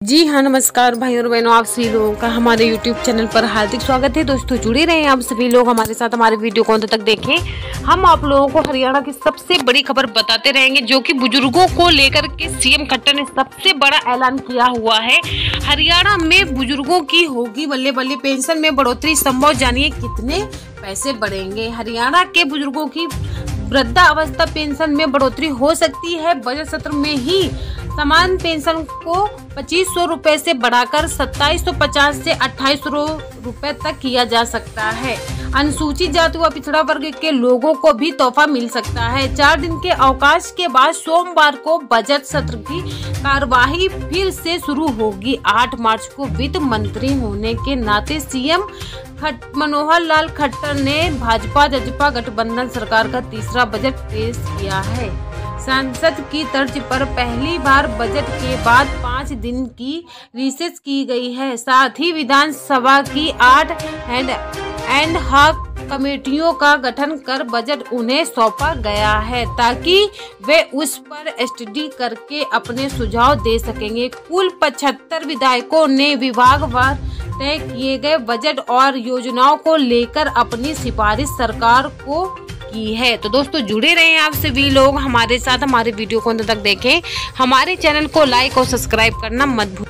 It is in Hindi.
जी हाँ नमस्कार भाई और बहनों, आप सभी लोगों का हमारे यूट्यूब चैनल पर हार्दिक स्वागत है। दोस्तों, जुड़े रहे आप सभी लोग हमारे साथ, हमारे वीडियो को अंत तक देखें। हम आप लोगों को हरियाणा की सबसे बड़ी खबर बताते रहेंगे, जो कि बुज़ुर्गों को लेकर के सीएम खट्टर ने सबसे बड़ा ऐलान किया हुआ है। हरियाणा में बुज़ुर्गों की होगी बल्ले बल्ले पेंशन में बढ़ोतरी, संभव जानिए कितने पैसे बढ़ेंगे। हरियाणा के बुज़ुर्गों की वृद्धा अवस्था पेंशन में बढ़ोतरी हो सकती है। बजट सत्र में ही समान पेंशन को पच्चीस सौ रूपए ऐसी बढ़ाकर सत्ताईस सौ पचास ऐसी अट्ठाईस रूपए तक किया जा सकता है। अनुसूचित जाति व पिछड़ा वर्ग के लोगों को भी तोहफा मिल सकता है। चार दिन के अवकाश के बाद सोमवार को बजट सत्र की कार्यवाही फिर से शुरू होगी। आठ मार्च को वित्त मंत्री होने के नाते सीएम खट मनोहर लाल खट्टर ने भाजपा जजपा गठबंधन सरकार का तीसरा बजट पेश किया है। संसद की तर्ज पर पहली बार बजट के बाद पाँच दिन की रिसेस की गई है। साथ ही विधानसभा की आठ एंड एंड हक कमेटियों का गठन कर बजट उन्हें सौंपा गया है ताकि वे उस पर स्टडी करके अपने सुझाव दे सकेंगे। कुल पचहत्तर विधायकों ने विभागवार तय किए गए बजट और योजनाओं को लेकर अपनी सिफारिश सरकार को की है। तो दोस्तों, जुड़े रहे आप सभी लोग। हमारे साथ हमारे वीडियो को अंत तक देखें। हमारे चैनल को लाइक और सब्सक्राइब करना मत भूलें